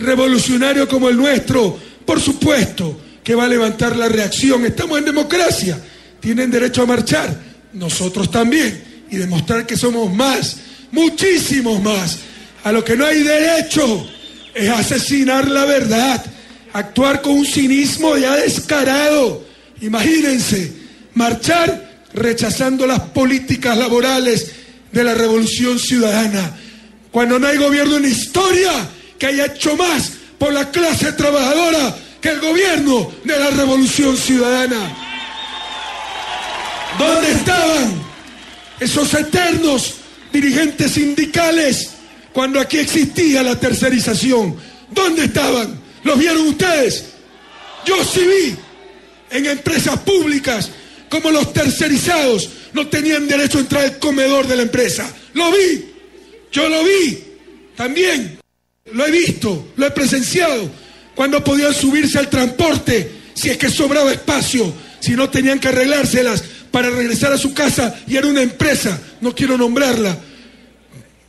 revolucionario como el nuestro, por supuesto que va a levantar la reacción. Estamos en democracia, tienen derecho a marchar, nosotros también, y demostrar que somos más, muchísimos más. A lo que no hay derecho es asesinar la verdad, actuar con un cinismo ya descarado. Imagínense, marchar rechazando las políticas laborales de la revolución ciudadana, cuando no hay gobierno en historia que haya hecho más por la clase trabajadora que el gobierno de la revolución ciudadana. ¿Dónde estaban esos eternos dirigentes sindicales cuando aquí existía la tercerización? ¿Dónde estaban? ¿Los vieron ustedes? Yo sí vi en empresas públicas como los tercerizados no tenían derecho a entrar al comedor de la empresa. Lo vi, yo lo vi, también lo he visto, lo he presenciado, cuando podían subirse al transporte, si es que sobraba espacio, si no tenían que arreglárselas para regresar a su casa y era una empresa, no quiero nombrarla,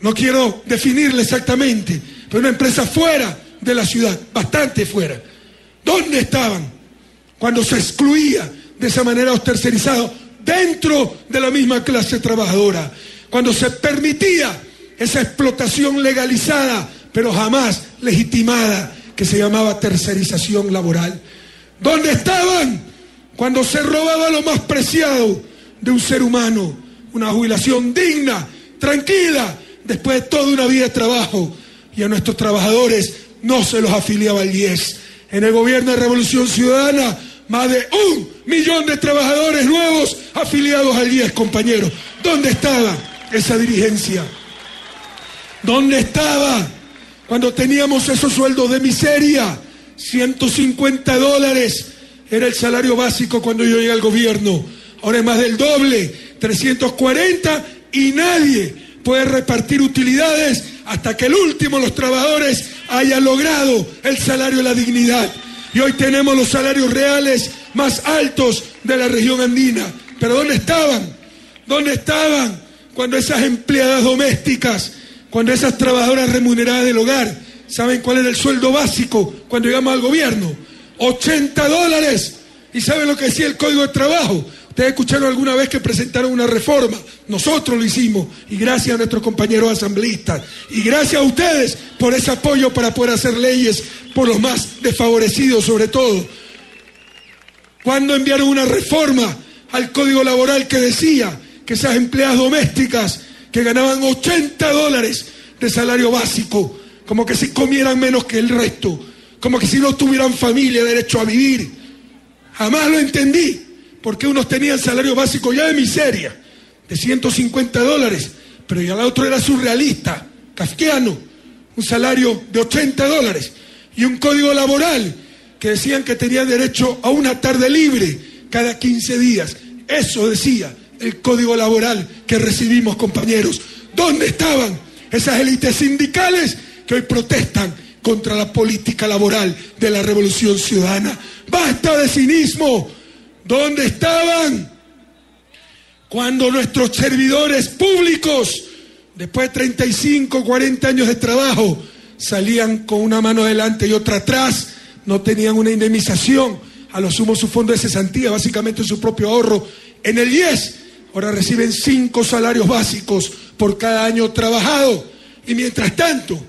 no quiero definirla exactamente, pero una empresa fuera de la ciudad, bastante fuera. ¿Dónde estaban cuando se excluía de esa manera a los tercerizados dentro de la misma clase trabajadora? Cuando se permitía esa explotación legalizada, pero jamás legitimada, que se llamaba tercerización laboral. ¿Dónde estaban cuando se robaba lo más preciado de un ser humano? Una jubilación digna, tranquila, después de toda una vida de trabajo. Y a nuestros trabajadores no se los afiliaba el 10. En el gobierno de Revolución Ciudadana, más de un millón de trabajadores nuevos afiliados al 10, compañeros. ¿Dónde estaba esa dirigencia? ¿Dónde estaba cuando teníamos esos sueldos de miseria? 150 dólares era el salario básico cuando yo llegué al gobierno. Ahora es más del doble, 340 y nadie puede repartir utilidades hasta que el último, los trabajadores, haya logrado el salario de la dignidad. Y hoy tenemos los salarios reales más altos de la región andina. Pero ¿dónde estaban? ¿Dónde estaban cuando esas empleadas domésticas cuando esas trabajadoras remuneradas del hogar, ¿saben cuál era el sueldo básico cuando llegamos al gobierno? 80 dólares. ¿Y saben lo que decía el Código de Trabajo? Ustedes escucharon alguna vez que presentaron una reforma. Nosotros lo hicimos. Y gracias a nuestros compañeros asambleístas. Y gracias a ustedes por ese apoyo para poder hacer leyes por los más desfavorecidos sobre todo. Cuando enviaron una reforma al Código Laboral que decía que esas empleadas domésticas que ganaban 80 dólares de salario básico, como que si comieran menos que el resto, como que si no tuvieran familia, derecho a vivir. Jamás lo entendí, porque unos tenían salario básico ya de miseria, de 150 dólares, pero ya el otro era surrealista, kafkiano, un salario de 80 dólares y un código laboral que decían que tenían derecho a una tarde libre cada 15 días. Eso decía el código laboral que recibimos, compañeros. ¿Dónde estaban esas élites sindicales que hoy protestan contra la política laboral de la revolución ciudadana? Basta de cinismo. ¿Dónde estaban cuando nuestros servidores públicos, después de 35, 40 años de trabajo, salían con una mano adelante y otra atrás, no tenían una indemnización, a lo sumo su fondo de cesantía, básicamente su propio ahorro, en el 10 ahora reciben cinco salarios básicos por cada año trabajado. Y mientras tanto,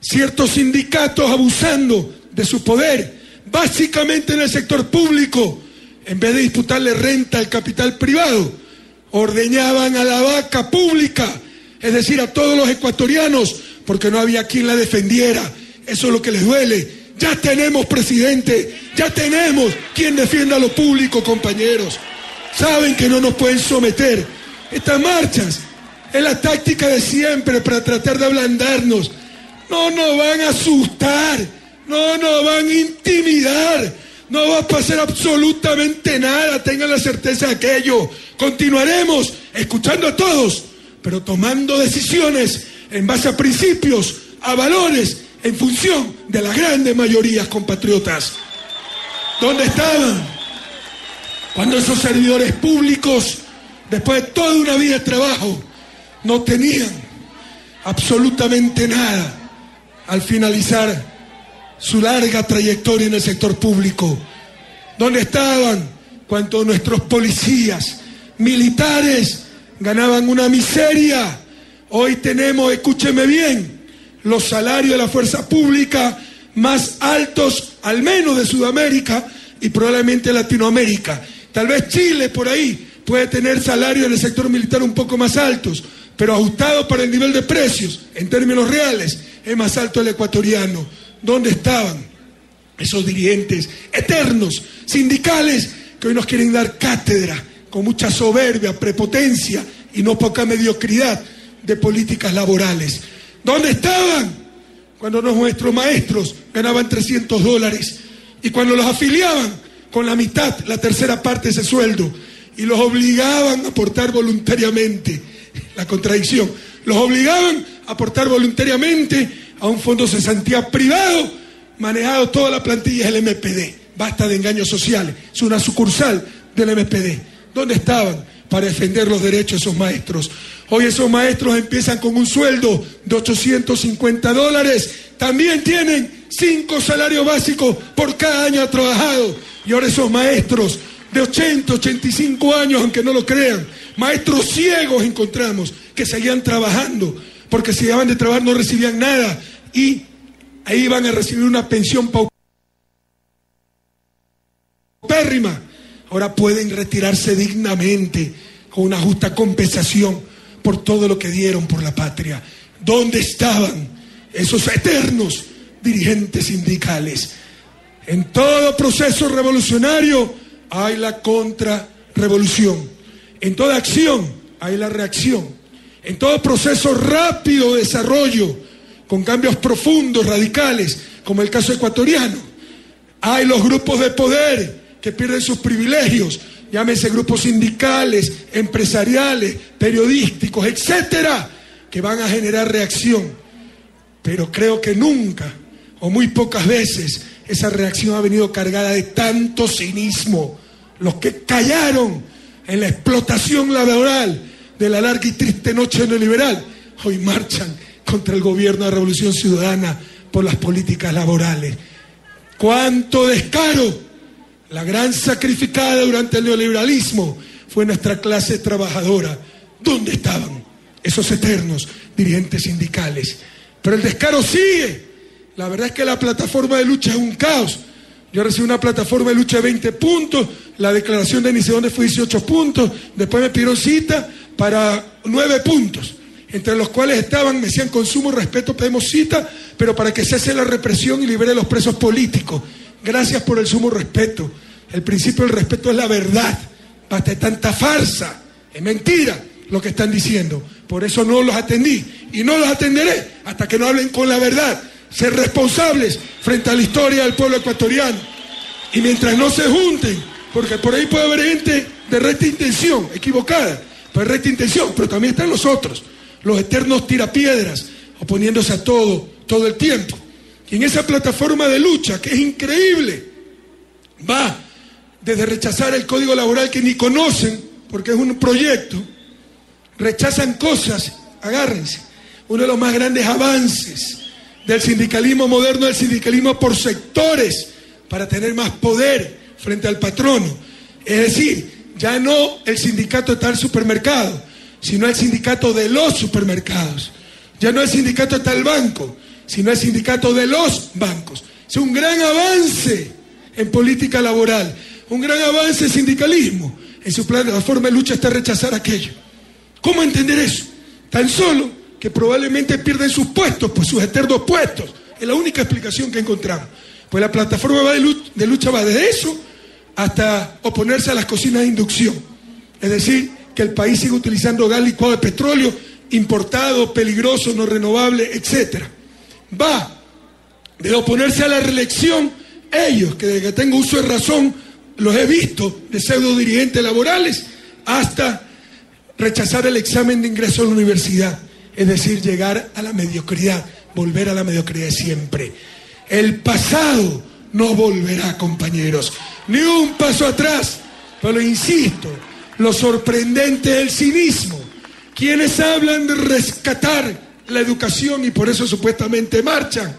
ciertos sindicatos abusando de su poder, básicamente en el sector público, en vez de disputarle renta al capital privado, ordeñaban a la vaca pública, es decir, a todos los ecuatorianos, porque no había quien la defendiera. Eso es lo que les duele. Ya tenemos presidente, ya tenemos quien defienda a lo público, compañeros. Saben que no nos pueden someter. Estas marchas es la táctica de siempre para tratar de ablandarnos. No nos van a asustar, no nos van a intimidar, no va a pasar absolutamente nada, tengan la certeza de aquello. Continuaremos escuchando a todos, pero tomando decisiones en base a principios, a valores, en función de las grandes mayorías compatriotas. ¿Dónde estaban? Cuando esos servidores públicos, después de toda una vida de trabajo, no tenían absolutamente nada al finalizar su larga trayectoria en el sector público. ¿Dónde estaban cuando nuestros policías, militares, ganaban una miseria? Hoy tenemos, escúcheme bien, los salarios de la fuerza pública más altos, al menos de Sudamérica y probablemente Latinoamérica. Tal vez Chile por ahí puede tener salarios en el sector militar un poco más altos, pero ajustado para el nivel de precios, en términos reales, es más alto el ecuatoriano. ¿Dónde estaban esos dirigentes eternos, sindicales, que hoy nos quieren dar cátedra con mucha soberbia, prepotencia y no poca mediocridad de políticas laborales? ¿Dónde estaban cuando nuestros maestros ganaban 300 dólares y cuando los afiliaban con la mitad, la tercera parte de ese sueldo y los obligaban a aportar voluntariamente? la contradicción. Los obligaban a aportar voluntariamente a un fondo cesantía privado, manejado toda la plantilla del MPD. Basta de engaños sociales. Es una sucursal del MPD. ¿Dónde estaban para defender los derechos de esos maestros? Hoy esos maestros empiezan con un sueldo de 850 dólares. También tienen cinco salarios básicos por cada año trabajado. Y ahora esos maestros de 80, 85 años, aunque no lo crean, Maestros ciegos encontramos que seguían trabajando, porque si iban de trabajar no recibían nada y ahí iban a recibir una pensión paupérrima. Ahora pueden retirarse dignamente con una justa compensación por todo lo que dieron por la patria. ¿Dónde estaban esos eternos dirigentes sindicales? En todo proceso revolucionario hay la contrarrevolución. En toda acción hay la reacción. En todo proceso rápido de desarrollo, con cambios profundos, radicales, como el caso ecuatoriano, hay los grupos de poder que pierden sus privilegios, llámese grupos sindicales, empresariales, periodísticos, etcétera, que van a generar reacción. Pero creo que nunca, o muy pocas veces, esa reacción ha venido cargada de tanto cinismo. Los que callaron en la explotación laboral de la larga y triste noche neoliberal, hoy marchan contra el gobierno de Revolución Ciudadana por las políticas laborales. ¡Cuánto descaro! La gran sacrificada durante el neoliberalismo fue nuestra clase trabajadora. ¿Dónde estaban esos eternos dirigentes sindicales? Pero el descaro sigue. La verdad es que la plataforma de lucha es un caos. Yo recibí una plataforma de lucha de 20 puntos, la declaración de Nicedones fue 18 puntos, después me pidieron cita para 9 puntos, entre los cuales estaban, me decían, consumo respeto, pedimos cita, pero para que cese la represión y libere a los presos políticos. Gracias por el sumo respeto. El principio del respeto es la verdad. Basta de tanta farsa. Es mentira lo que están diciendo. Por eso no los atendí. Y no los atenderé hasta que no hablen con la verdad ser responsables frente a la historia del pueblo ecuatoriano. Y mientras no se junten, porque por ahí puede haber gente de recta intención, equivocada, pues recta intención, pero también están los otros, los eternos tirapiedras, oponiéndose a todo, todo el tiempo. Y en esa plataforma de lucha, que es increíble, va desde rechazar el código laboral que ni conocen, porque es un proyecto, rechazan cosas, agárrense, uno de los más grandes avances del sindicalismo moderno, del sindicalismo por sectores, para tener más poder frente al patrono. Es decir, ya no el sindicato de tal supermercado, sino el sindicato de los supermercados. Ya no el sindicato de tal banco, sino el sindicato de los bancos. Es un gran avance en política laboral, un gran avance sindicalismo. En su plataforma de lucha está rechazar aquello. ¿Cómo entender eso? Tan solo que probablemente pierden sus puestos, pues sus eternos puestos. Es la única explicación que encontramos. Pues la plataforma de lucha va desde eso hasta oponerse a las cocinas de inducción. Es decir, que el país siga utilizando gas licuado de petróleo importado, peligroso, no renovable, etc. Va de oponerse a la reelección, ellos, que desde que tengo uso de razón, los he visto de pseudo dirigentes laborales, hasta rechazar el examen de ingreso a la universidad es decir, llegar a la mediocridad, volver a la mediocridad siempre. El pasado no volverá, compañeros, ni un paso atrás, pero insisto, lo sorprendente del cinismo. Quienes hablan de rescatar la educación y por eso supuestamente marchan,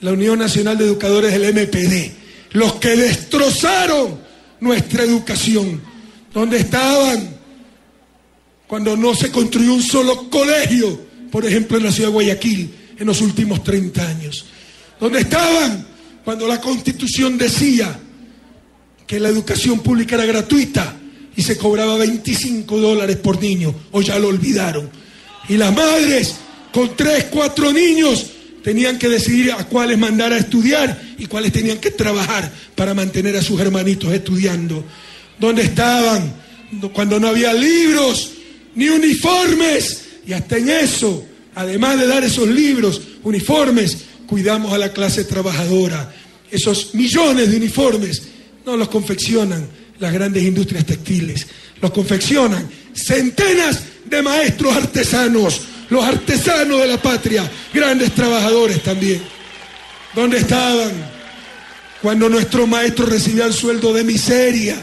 la Unión Nacional de Educadores del MPD, los que destrozaron nuestra educación, donde estaban cuando no se construyó un solo colegio, por ejemplo en la ciudad de Guayaquil, en los últimos 30 años, donde estaban cuando la constitución decía que la educación pública era gratuita y se cobraba 25 dólares por niño, o ya lo olvidaron. Y las madres con tres, cuatro niños tenían que decidir a cuáles mandar a estudiar y cuáles tenían que trabajar para mantener a sus hermanitos estudiando. ¿Dónde estaban? Cuando no había libros ni uniformes. Y hasta en eso, además de dar esos libros, uniformes, cuidamos a la clase trabajadora. Esos millones de uniformes no los confeccionan las grandes industrias textiles, los confeccionan centenas de maestros artesanos los artesanos de la patria, grandes trabajadores también. ¿Dónde estaban cuando nuestros maestros recibían sueldo de miseria?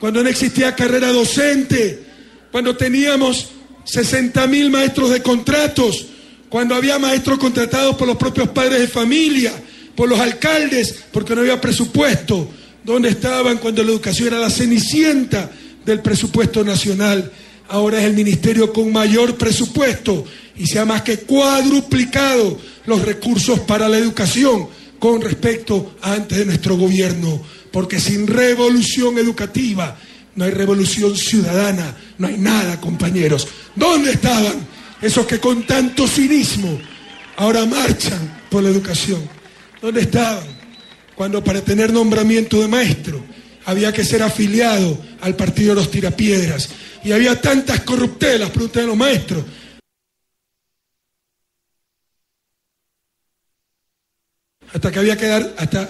Cuando no existía carrera docente, cuando teníamos 60 mil maestros de contratos, cuando había maestros contratados por los propios padres de familia, por los alcaldes, porque no había presupuesto. ¿Dónde estaban cuando la educación era la cenicienta del presupuesto nacional? Ahora es el ministerio con mayor presupuesto y se ha más que cuadruplicado los recursos para la educación con respecto a antes de nuestro gobierno, porque sin revolución educativa no hay revolución ciudadana, no hay nada, compañeros. ¿Dónde estaban esos que con tanto cinismo ahora marchan por la educación? ¿Dónde estaban cuando para tener nombramiento de maestro había que ser afiliado al partido de los tirapiedras? Y había tantas corruptelas, preguntan los maestros, hasta que había que dar, hasta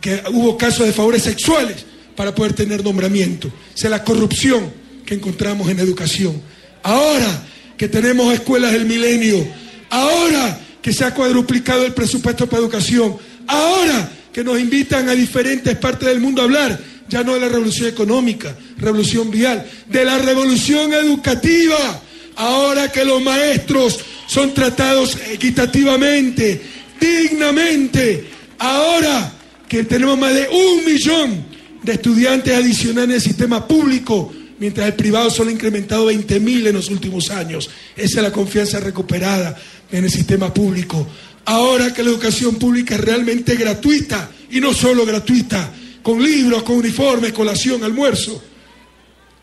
que hubo casos de favores sexuales para poder tener nombramiento. O sea, la corrupción que encontramos en educación. Ahora que tenemos escuelas del milenio, ahora que se ha cuadruplicado el presupuesto para educación, ahora que nos invitan a diferentes partes del mundo a hablar, ya no de la revolución económica, revolución vial, de la revolución educativa, ahora que los maestros son tratados equitativamente, dignamente. Ahora que tenemos más de un millón de estudiantes adicionales en el sistema público, mientras el privado solo ha incrementado 20 mil en los últimos años. Esa es la confianza recuperada en el sistema público. Ahora que la educación pública es realmente gratuita, y no solo gratuita, con libros, con uniformes, colación, almuerzo.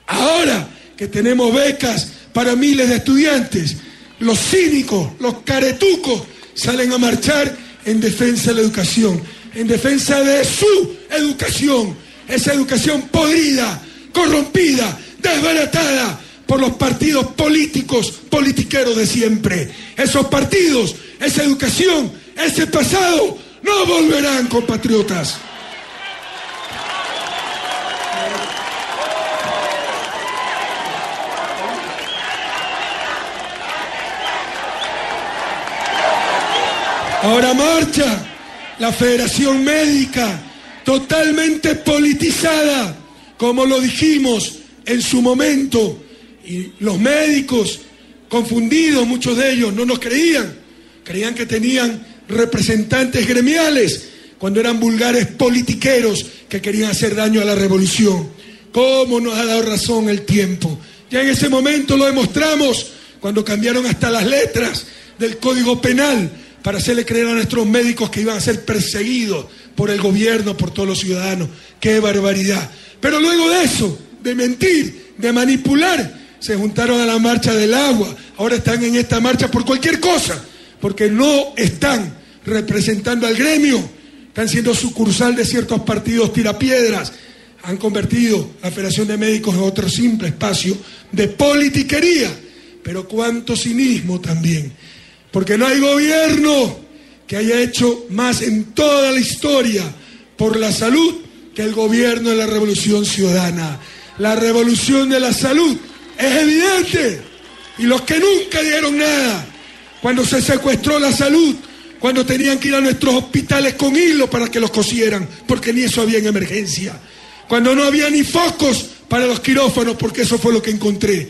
Ahora que tenemos becas para miles de estudiantes, los cínicos, los caretucos salen a marchar en defensa de la educación, en defensa de su educación, esa educación podrida, corrompida, desbaratada por los partidos políticos, politiqueros de siempre. Esos partidos, esa educación, ese pasado, no volverán, compatriotas. Ahora marcha la Federación Médica, totalmente politizada, como lo dijimos en su momento. Y los médicos, confundidos, muchos de ellos, no nos creían. Creían que tenían representantes gremiales cuando eran vulgares politiqueros que querían hacer daño a la revolución. ¿Cómo nos ha dado razón el tiempo? Ya en ese momento lo demostramos cuando cambiaron hasta las letras del Código Penal para hacerle creer a nuestros médicos que iban a ser perseguidos por el gobierno, por todos los ciudadanos. ¡Qué barbaridad! Pero luego de eso, de mentir, de manipular, se juntaron a la marcha del agua. Ahora están en esta marcha por cualquier cosa, porque no están representando al gremio, están siendo sucursal de ciertos partidos tirapiedras. Han convertido la Federación de Médicos en otro simple espacio de politiquería, pero cuánto cinismo también. Porque no hay gobierno que haya hecho más en toda la historia por la salud que el gobierno de la revolución ciudadana. La revolución de la salud es evidente. Y los que nunca dieron nada, cuando se secuestró la salud, cuando tenían que ir a nuestros hospitales con hilo para que los cosieran, porque ni eso había en emergencia. Cuando no había ni focos para los quirófanos, porque eso fue lo que encontré.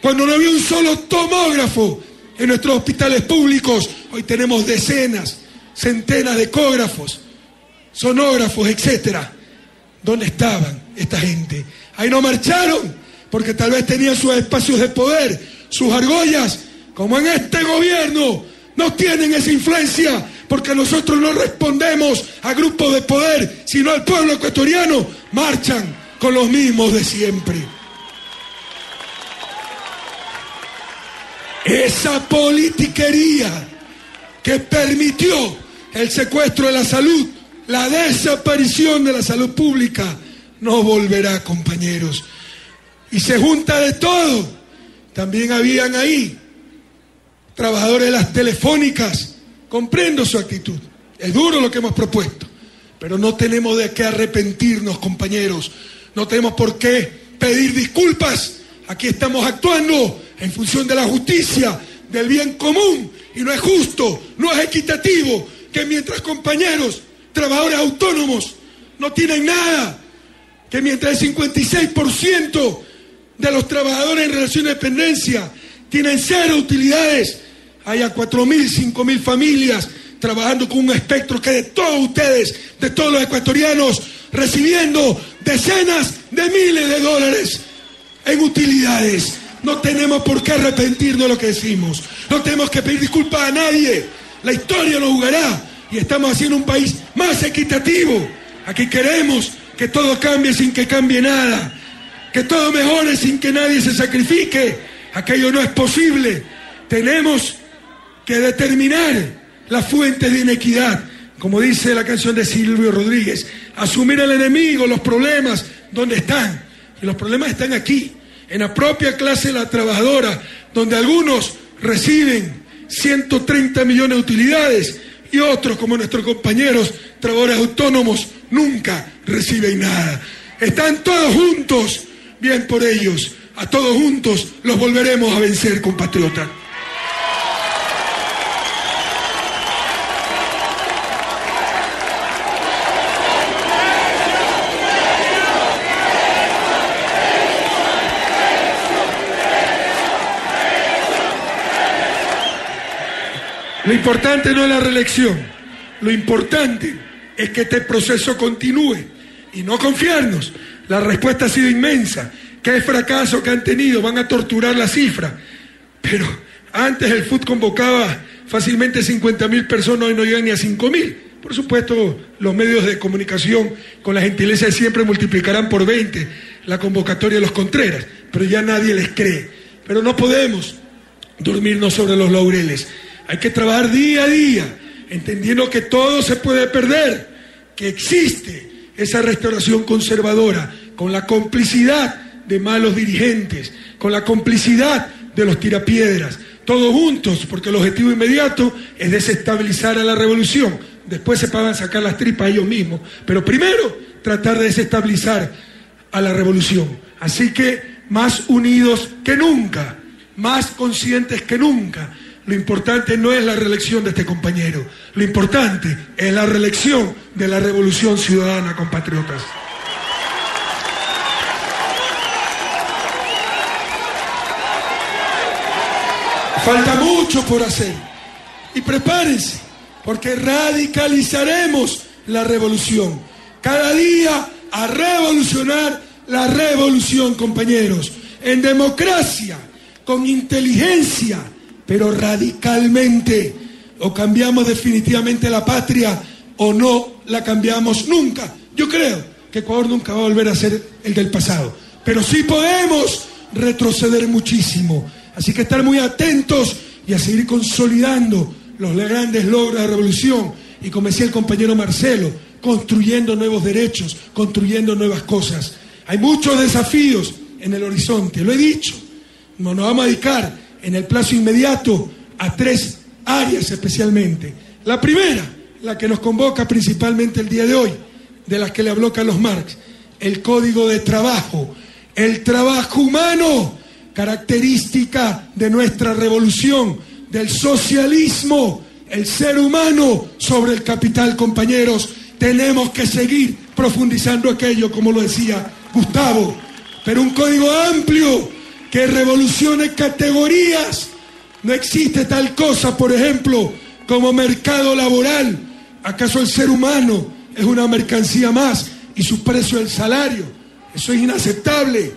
Cuando no había un solo tomógrafo en nuestros hospitales públicos hoy tenemos decenas centenas de ecógrafos, sonógrafos, etcétera. ¿Dónde estaban esta gente? Ahí no marcharon porque tal vez tenían sus espacios de poder, sus argollas, como en este gobierno no tienen esa influencia porque nosotros no respondemos a grupos de poder, sino al pueblo ecuatoriano, marchan con los mismos de siempre. Esa politiquería que permitió el secuestro de la salud, la desaparición de la salud pública, no volverá, compañeros. Y se junta de todo. También habían ahí trabajadores de las telefónicas. Comprendo su actitud. Es duro lo que hemos propuesto. Pero no tenemos de qué arrepentirnos, compañeros. No tenemos por qué pedir disculpas. Aquí estamos actuando en función de la justicia, del bien común. Y no es justo, no es equitativo que mientras compañeros, trabajadores autónomos, no tienen nada, que mientras el 56% de los trabajadores en relación de dependencia tienen cero utilidades, haya 4.000, 5.000 familias trabajando con un espectro que de todos ustedes, de todos los ecuatorianos, recibiendo decenas de miles de dólares en utilidades. No tenemos por qué arrepentirnos de lo que decimos. No tenemos que pedir disculpas a nadie. La historia nos jugará y estamos haciendo un país más equitativo. Aquí queremos que todo cambie sin que cambie nada. Que todo mejore sin que nadie se sacrifique. Aquello no es posible. Tenemos que determinar las fuentes de inequidad, como dice la canción de Silvio Rodríguez, asumir al enemigo, los problemas, ¿dónde están? Y los problemas están aquí, en la propia clase de la trabajadora, donde algunos reciben 130 millones de utilidades y otros, como nuestros compañeros trabajadores autónomos, nunca reciben nada. Están todos juntos, bien por ellos. A todos juntos los volveremos a vencer, compatriotas. Lo importante no es la reelección, lo importante es que este proceso continúe y no confiarnos. La respuesta ha sido inmensa. ¿Qué fracaso que han tenido? Van a torturar la cifra. Pero antes el FUT convocaba fácilmente 50 mil personas, hoy no llegan ni a 5 mil. Por supuesto, los medios de comunicación, con la gentileza de siempre, multiplicarán por 20 la convocatoria de los Contreras, pero ya nadie les cree. Pero no podemos dormirnos sobre los laureles. Hay que trabajar día a día, entendiendo que todo se puede perder, que existe esa restauración conservadora, con la complicidad de malos dirigentes, con la complicidad de los tirapiedras, todos juntos, porque el objetivo inmediato es desestabilizar a la revolución. Después se pagan sacar las tripas ellos mismos, pero primero tratar de desestabilizar a la revolución. Así que más unidos que nunca, más conscientes que nunca lo importante no es la reelección de este compañero, lo importante es la reelección de la revolución ciudadana, compatriotas. Falta mucho por hacer. Y prepárense, porque radicalizaremos la revolución. Cada día a revolucionar la revolución, compañeros. En democracia, con inteligencia, pero radicalmente. O cambiamos definitivamente la patria o no la cambiamos nunca. Yo creo que Ecuador nunca va a volver a ser el del pasado, pero sí podemos retroceder muchísimo. Así que estar muy atentos y a seguir consolidando los grandes logros de la revolución. Y como decía el compañero Marcelo, construyendo nuevos derechos, construyendo nuevas cosas. Hay muchos desafíos en el horizonte, lo he dicho. No nos vamos a dedicar en el plazo inmediato a tres áreas especialmente. La primera, la que nos convoca principalmente el día de hoy, de las que le habló Carlos Marx, el código de trabajo, el trabajo humano, característica de nuestra revolución, del socialismo, el ser humano sobre el capital, compañeros. Tenemos que seguir profundizando aquello, como lo decía Gustavo, pero un código amplio que revolucione categorías. No existe tal cosa, por ejemplo, como mercado laboral. ¿Acaso el ser humano es una mercancía más y su precio el salario? Eso es inaceptable.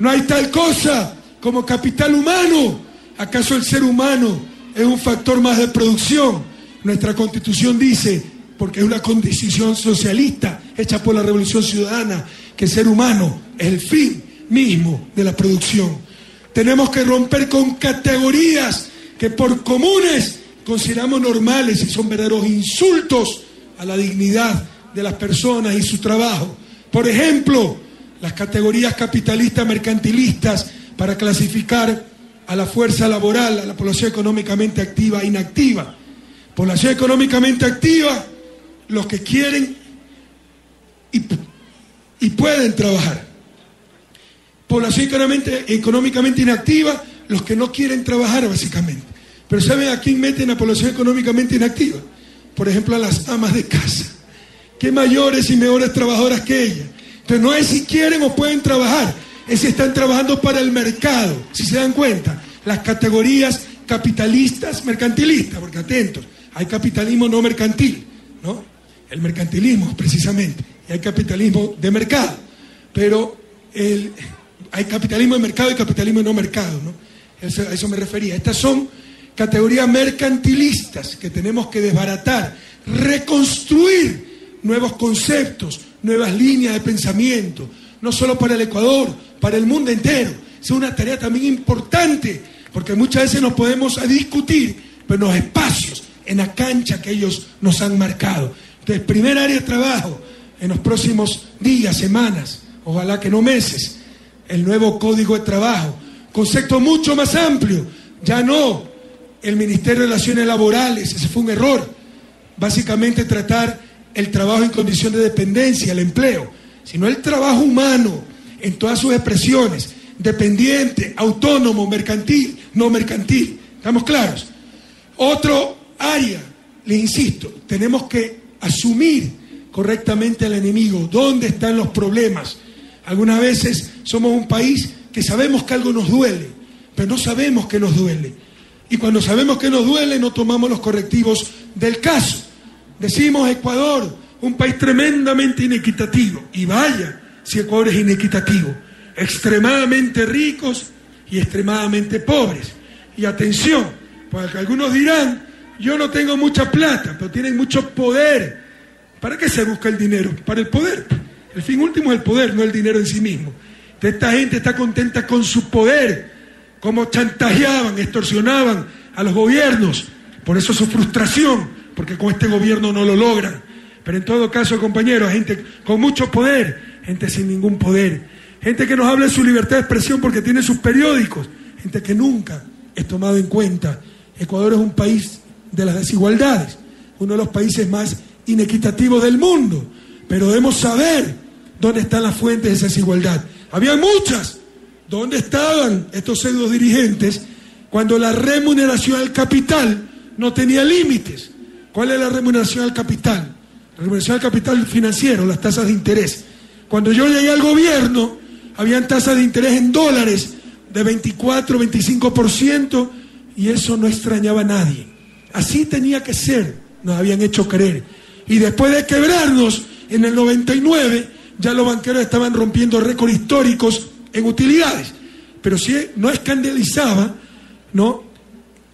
No hay tal cosa como capital humano. ¿Acaso el ser humano es un factor más de producción? Nuestra constitución dice, porque es una constitución socialista hecha por la Revolución Ciudadana, que el ser humano es el fin mismo de la producción. Tenemos que romper con categorías que por comunes consideramos normales y son verdaderos insultos a la dignidad de las personas y su trabajo. Por ejemplo, las categorías capitalistas mercantilistas para clasificar a la fuerza laboral, a la población económicamente activa e inactiva. Población económicamente activa, los que quieren y, y pueden trabajar. Población económicamente, inactiva, los que no quieren trabajar básicamente. Pero ¿saben a quién meten a población económicamente inactiva? Por ejemplo, a las amas de casa. ¿Qué mayores y mejores trabajadoras que ellas? Entonces no es si quieren o pueden trabajar, es si están trabajando para el mercado, si se dan cuenta. Las categorías capitalistas, mercantilistas, porque atentos, hay capitalismo no mercantil, ¿no? El mercantilismo, precisamente, y hay capitalismo de mercado. Pero el, hay capitalismo de mercado y capitalismo de no mercado, ¿no? Eso, a eso me refería. Estas son categorías mercantilistas que tenemos que desbaratar, reconstruir nuevos conceptos, nuevas líneas de pensamiento, no solo para el Ecuador, para el mundo entero. Es una tarea también importante, porque muchas veces nos podemos discutir, pero en los espacios, en la cancha que ellos nos han marcado. Entonces, primer área de trabajo, en los próximos días, semanas, ojalá que no meses, el nuevo código de trabajo. Concepto mucho más amplio, ya no el Ministerio de Relaciones Laborales, ese fue un error. Básicamente tratar el trabajo en condición de dependencia, el empleo, sino el trabajo humano en todas sus expresiones, dependiente, autónomo, mercantil, no mercantil. ¿Estamos claros? Otro área, le insisto, tenemos que asumir correctamente al enemigo, dónde están los problemas. Algunas veces somos un país que sabemos que algo nos duele, pero no sabemos que nos duele. Y cuando sabemos que nos duele, no tomamos los correctivos del caso. Decimos Ecuador, un país tremendamente inequitativo. Y vaya, si Ecuador es inequitativo. Extremadamente ricos y extremadamente pobres. Y atención, porque algunos dirán, yo no tengo mucha plata, pero tienen mucho poder. ¿Para qué se busca el dinero? Para el poder. El fin último es el poder, no el dinero en sí mismo. esta gente está contenta con su poder, como chantajeaban, extorsionaban a los gobiernos. Por eso su frustración, porque con este gobierno no lo logran. Pero en todo caso, compañeros, gente con mucho poder, gente sin ningún poder, gente que nos habla de su libertad de expresión porque tiene sus periódicos, gente que nunca es tomado en cuenta. Ecuador es un país de las desigualdades, uno de los países más inequitativos del mundo, pero debemos saber dónde están las fuentes de esa desigualdad. Había muchas. ¿Dónde estaban estos pseudo dirigentes cuando la remuneración al capital no tenía límites? ¿Cuál es la remuneración al capital? La remuneración al capital financiero, las tasas de interés. Cuando yo llegué al gobierno, habían tasas de interés en dólares de 24, 25%, y eso no extrañaba a nadie. Así tenía que ser, nos habían hecho creer. Y después de quebrarnos en el 99, ya los banqueros estaban rompiendo récords históricos en utilidades. Pero si no escandalizaba, ¿no?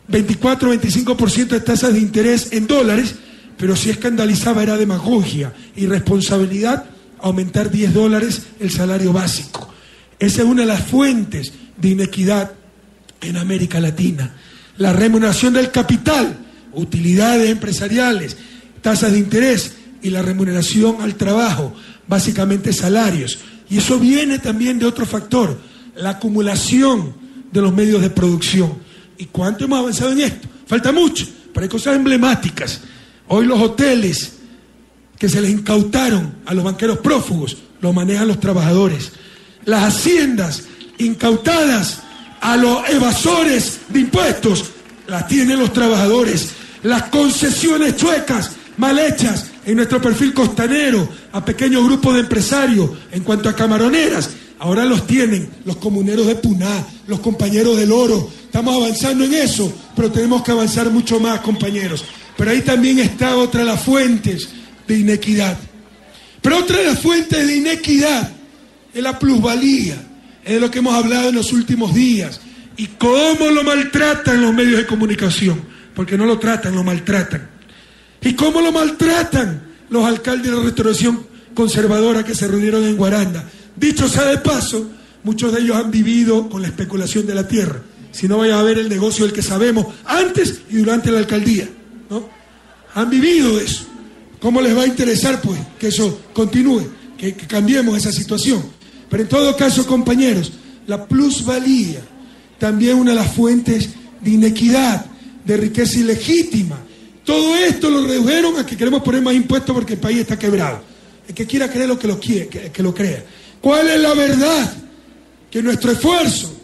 24, 25% de tasas de interés en dólares, pero si escandalizaba era demagogia y responsabilidad aumentar 10 dólares el salario básico. Esa es una de las fuentes de inequidad en América Latina. La remuneración del capital, utilidades empresariales, tasas de interés y la remuneración al trabajo, básicamente salarios. Y eso viene también de otro factor, la acumulación de los medios de producción. ¿Y cuánto hemos avanzado en esto? Falta mucho, pero hay cosas emblemáticas. Hoy los hoteles que se les incautaron a los banqueros prófugos, los manejan los trabajadores. Las haciendas incautadas a los evasores de impuestos, las tienen los trabajadores. Las concesiones chuecas, mal hechas, en nuestro perfil costanero, a pequeños grupos de empresarios, en cuanto a camaroneras, ahora los tienen los comuneros de Puná, los compañeros del oro. Estamos avanzando en eso, pero tenemos que avanzar mucho más, compañeros. Pero ahí también está otra de las fuentes de inequidad. Pero otra de las fuentes de inequidad es la plusvalía, es de lo que hemos hablado en los últimos días. Y cómo lo maltratan los medios de comunicación, porque no lo tratan, lo maltratan. Y cómo lo maltratan los alcaldes de la restauración conservadora que se reunieron en Guaranda. Dicho sea de paso, muchos de ellos han vivido con la especulación de la tierra. Si no vaya a ver el negocio del que sabemos antes y durante la alcaldía. ¿no? Han vivido eso. ¿Cómo les va a interesar, pues, que eso continúe, que, que cambiemos esa situación? Pero en todo caso, compañeros, la plusvalía también una de las fuentes de inequidad, de riqueza ilegítima. Todo esto lo redujeron a que queremos poner más impuestos porque el país está quebrado. El que quiera creer lo que lo, quiere, que, lo crea. ¿Cuál es la verdad? Que nuestro esfuerzo,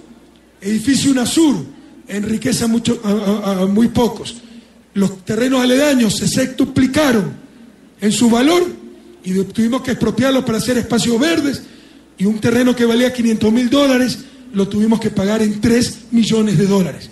edificio UNASUR, enriquece a, mucho, a muy pocos. Los terrenos aledaños se sextuplicaron en su valor y tuvimos que expropiarlos para hacer espacios verdes y un terreno que valía 500 mil dólares lo tuvimos que pagar en 3 millones de dólares.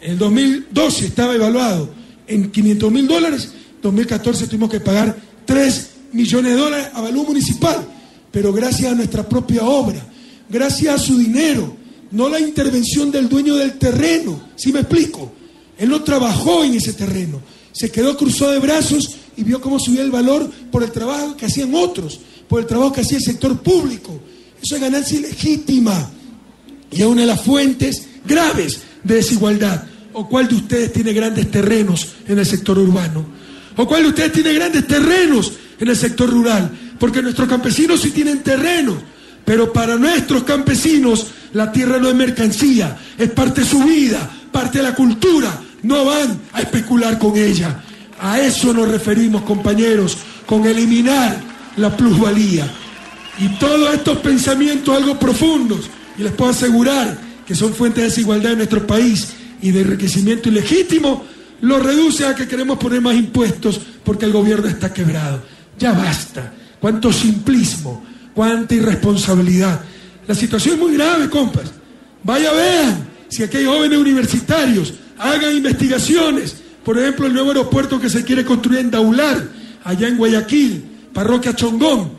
En el 2012 estaba evaluado en 500 mil dólares, 2014 tuvimos que pagar 3 millones de dólares a valor municipal, pero gracias a nuestra propia obra, gracias a su dinero, no la intervención del dueño del terreno, ¿sí me explico? Él no trabajó en ese terreno, se quedó cruzado de brazos y vio cómo subía el valor por el trabajo que hacían otros, por el trabajo que hacía el sector público. Eso es ganancia ilegítima y es una de las fuentes graves de desigualdad. ¿O cuál de ustedes tiene grandes terrenos en el sector urbano? ¿O cuál de ustedes tiene grandes terrenos en el sector rural? Porque nuestros campesinos sí tienen terrenos, pero para nuestros campesinos la tierra no es mercancía, es parte de su vida, parte de la cultura. No van a especular con ella. A eso nos referimos, compañeros, con eliminar la plusvalía. Y todos estos pensamientos algo profundos, y les puedo asegurar que son fuentes de desigualdad en nuestro país y de enriquecimiento ilegítimo, lo reduce a que queremos poner más impuestos porque el gobierno está quebrado. Ya basta. Cuánto simplismo, cuánta irresponsabilidad. La situación es muy grave, compas. Vaya, vean si aquí hay jóvenes universitarios, hagan investigaciones. Por ejemplo, el nuevo aeropuerto que se quiere construir en Daular, allá en Guayaquil, parroquia Chongón.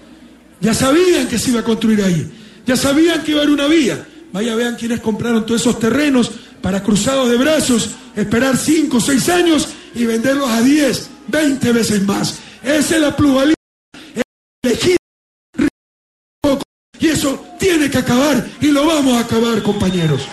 Ya sabían que se iba a construir ahí. Ya sabían que iba a haber una vía. Vaya, vean quiénes compraron todos esos terrenos para cruzados de brazos, esperar 5 o 6 años y venderlos a 10, 20 veces más. Esa es la pluralidad. Y eso tiene que acabar y lo vamos a acabar, compañeros.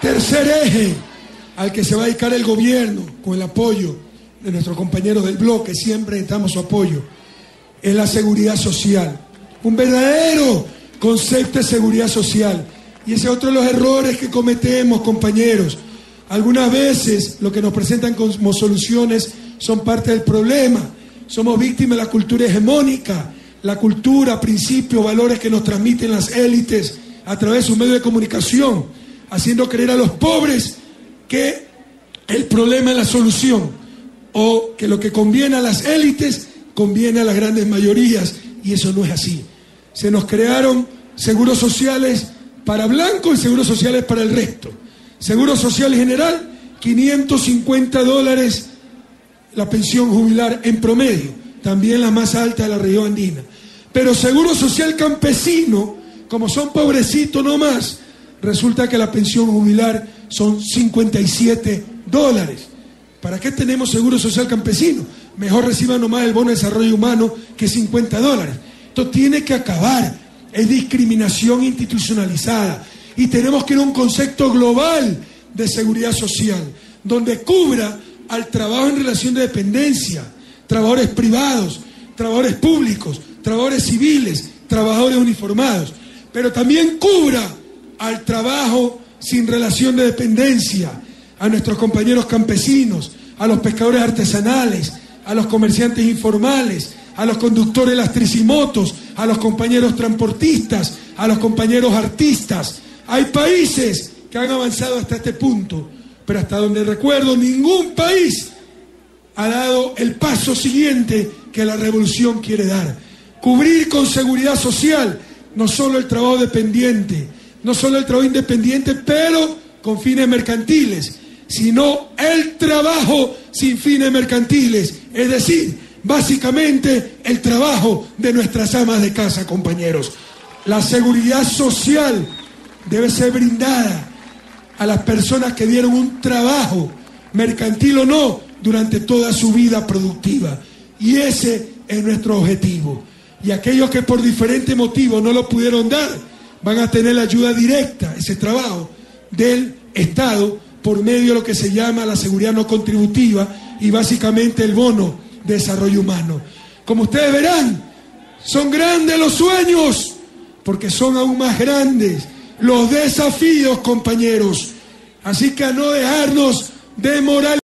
Tercer eje al que se va a dedicar el gobierno con el apoyo de nuestros compañeros del bloque, siempre necesitamos su apoyo, es la seguridad social. Un verdadero concepto de seguridad social. Y ese es otro de los errores que cometemos, compañeros. Algunas veces lo que nos presentan como soluciones son parte del problema. Somos víctimas de la cultura hegemónica, la cultura, principios, valores que nos transmiten las élites a través de sus medios de comunicación haciendo creer a los pobres que el problema es la solución o que lo que conviene a las élites conviene a las grandes mayorías y eso no es así. Se nos crearon seguros sociales para blancos y seguros sociales para el resto. Seguro social general, 550 dólares la pensión jubilar en promedio, también la más alta de la región andina. Pero seguro social campesino, como son pobrecitos nomás, resulta que la pensión jubilar son 57 dólares. ¿Para qué tenemos seguro social campesino? Mejor reciban nomás el bono de desarrollo humano que 50 dólares. Esto tiene que acabar. Es discriminación institucionalizada. Y tenemos que ir a un concepto global de seguridad social, donde cubra al trabajo en relación de dependencia, trabajadores privados, trabajadores públicos, trabajadores civiles, trabajadores uniformados, pero también cubra al trabajo sin relación de dependencia, a nuestros compañeros campesinos, a los pescadores artesanales, a los comerciantes informales, a los conductores de las tricimotos, a los compañeros transportistas, a los compañeros artistas. Hay países que han avanzado hasta este punto, pero hasta donde recuerdo, ningún país ha dado el paso siguiente que la revolución quiere dar. Cubrir con seguridad social no solo el trabajo dependiente, no solo el trabajo independiente, pero con fines mercantiles, sino el trabajo sin fines mercantiles, es decir, básicamente el trabajo de nuestras amas de casa, compañeros. La seguridad social debe ser brindada a las personas que dieron un trabajo, mercantil o no, durante toda su vida productiva. Y ese es nuestro objetivo. Y aquellos que por diferentes motivos no lo pudieron dar, van a tener la ayuda directa, ese trabajo del Estado, por medio de lo que se llama la seguridad no contributiva y básicamente el bono de desarrollo humano. Como ustedes verán, son grandes los sueños, porque son aún más grandes los desafíos, compañeros. Así que a no dejarnos demorar.